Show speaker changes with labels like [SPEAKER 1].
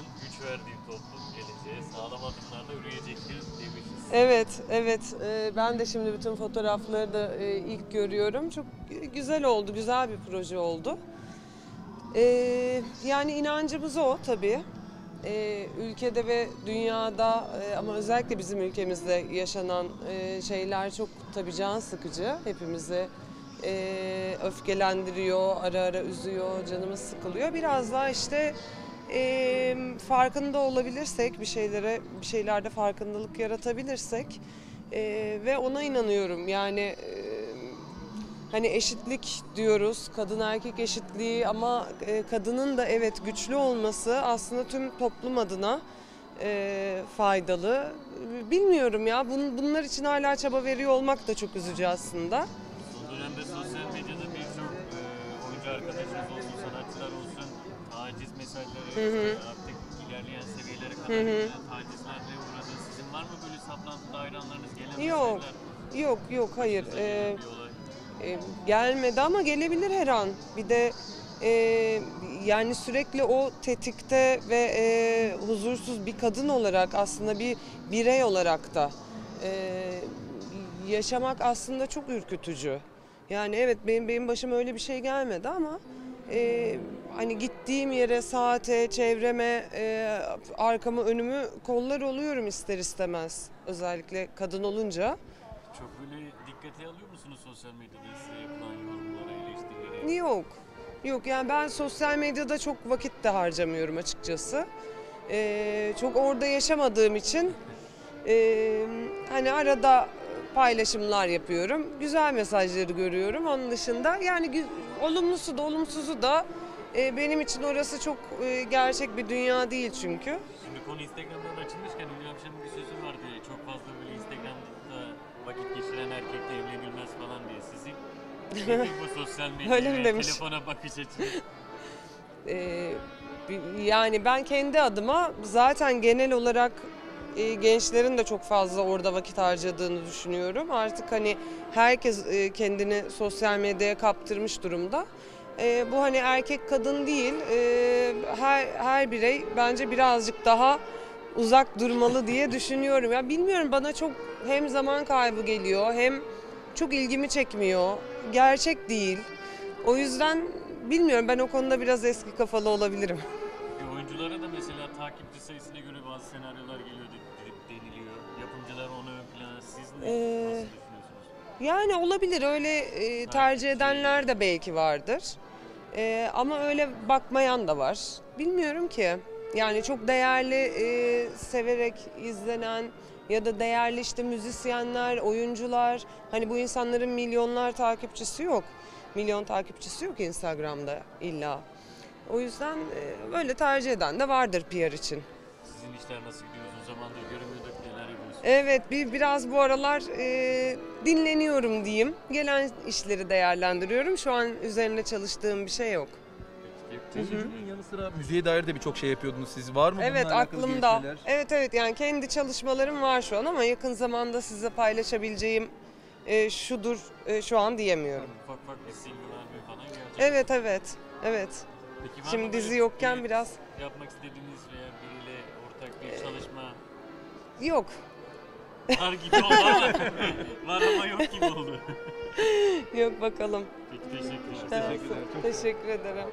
[SPEAKER 1] Avrupa'nın güç verdiği toplum geleceğe sağlam adımlarla yürüyecektir demişiz.
[SPEAKER 2] Evet, evet. Ee, ben de şimdi bütün fotoğrafları da e, ilk görüyorum. Çok güzel oldu, güzel bir proje oldu. Ee, yani inancımız o tabii. Ee, ülkede ve dünyada e, ama özellikle bizim ülkemizde yaşanan e, şeyler çok tabii can sıkıcı. Hepimizi e, öfkelendiriyor, ara ara üzüyor, canımız sıkılıyor. Biraz daha işte e, farkında olabilirsek bir şeylere, bir şeylerde farkındalık yaratabilirsek e, ve ona inanıyorum. Yani e, hani eşitlik diyoruz, kadın erkek eşitliği ama e, kadının da evet güçlü olması aslında tüm toplum adına e, faydalı. Bilmiyorum ya bun, bunlar için hala çaba veriyor olmak da çok üzücü aslında.
[SPEAKER 1] Son dönemde sosyal medyada birçok e, oyuncu arkadaşımız olsun, sanatçılar olsun taciz mesajları işte artık ilerleyen seviyelere kadar e, tacizlerle uğradı. Sizin var mı böyle saplantıda hayranlarınız gelen
[SPEAKER 2] Yok,
[SPEAKER 1] mesajlar?
[SPEAKER 2] yok, yok, hayır. E,
[SPEAKER 1] olay.
[SPEAKER 2] E, gelmedi ama gelebilir her an. Bir de e, yani sürekli o tetikte ve e, huzursuz bir kadın olarak aslında bir birey olarak da e, yaşamak aslında çok ürkütücü. Yani evet benim benim başıma öyle bir şey gelmedi ama e, hani gittiğim yere, saate, çevreme, e, arkamı, önümü kollar oluyorum ister istemez. Özellikle kadın olunca.
[SPEAKER 1] Çok böyle dikkate alıyor musunuz sosyal medyada size yapılan yorumlara, eleştirilere?
[SPEAKER 2] Yok. Yok yani ben sosyal medyada çok vakit de harcamıyorum açıkçası. Ee, çok orada yaşamadığım için ee, hani arada paylaşımlar yapıyorum. Güzel mesajları görüyorum. Onun dışında yani olumlusu da olumsuzu da ee, benim için orası çok ee, gerçek bir dünya değil çünkü.
[SPEAKER 1] Şimdi konu Instagram'dan açılmışken Hülya Avşar'ın bir sözü vardı. Çok fazla böyle Instagram'da vakit geçiren erkekle evlenilmez falan diye sizin. Nedir bu sosyal medya
[SPEAKER 2] Öyle mi
[SPEAKER 1] ve
[SPEAKER 2] demiş?
[SPEAKER 1] telefona bakış açınız?
[SPEAKER 2] Ee, bi- yani ben kendi adıma zaten genel olarak e, gençlerin de çok fazla orada vakit harcadığını düşünüyorum. Artık hani herkes e, kendini sosyal medyaya kaptırmış durumda. E, bu hani erkek kadın değil, e, her her birey bence birazcık daha uzak durmalı diye düşünüyorum. Ya bilmiyorum bana çok hem zaman kaybı geliyor hem çok ilgimi çekmiyor. Gerçek değil. O yüzden bilmiyorum ben o konuda biraz eski kafalı olabilirim.
[SPEAKER 1] Oyunculara da mesela takipçi sayısına göre bazı senaryolar geliyor de- de- deniliyor. Yapımcılar onu ön plana. Siz ne,
[SPEAKER 2] Ee,
[SPEAKER 1] nasıl düşünüyorsunuz?
[SPEAKER 2] Yani olabilir öyle e, tercih edenler de belki vardır. E, ama öyle bakmayan da var. Bilmiyorum ki. Yani çok değerli, e, severek izlenen ya da değerli işte müzisyenler, oyuncular. Hani bu insanların milyonlar takipçisi yok. Milyon takipçisi yok Instagram'da illa. O yüzden e, böyle tercih eden de vardır PR için.
[SPEAKER 1] Sizin işler nasıl gidiyor? Uzun zamandır göremiyorduk. Neler yapıyorsunuz?
[SPEAKER 2] Evet bir biraz bu aralar e, dinleniyorum diyeyim. Gelen işleri değerlendiriyorum. Şu an üzerinde çalıştığım bir şey yok.
[SPEAKER 3] Televizyonun yanı sıra müziğe dair de birçok şey yapıyordunuz siz. Var mı
[SPEAKER 2] Evet
[SPEAKER 3] bununla alakalı
[SPEAKER 2] aklımda.
[SPEAKER 3] gelişmeler?
[SPEAKER 2] Evet evet yani kendi çalışmalarım var şu an ama yakın zamanda size paylaşabileceğim e, şudur e, şu an diyemiyorum.
[SPEAKER 1] Ufak ufak bir single albüm falan gelecek.
[SPEAKER 2] Evet evet evet.
[SPEAKER 1] Peki var mı
[SPEAKER 2] Şimdi
[SPEAKER 1] böyle
[SPEAKER 2] dizi yokken
[SPEAKER 1] bir
[SPEAKER 2] biraz
[SPEAKER 1] Yapmak istediğiniz veya biriyle ortak bir çalışma
[SPEAKER 2] yok.
[SPEAKER 1] var gibi oldu ama var ama yok gibi oldu.
[SPEAKER 2] Yok bakalım.
[SPEAKER 1] Peki teşekkürler.
[SPEAKER 3] Teşekkürler. Çok
[SPEAKER 2] Teşekkür ederim.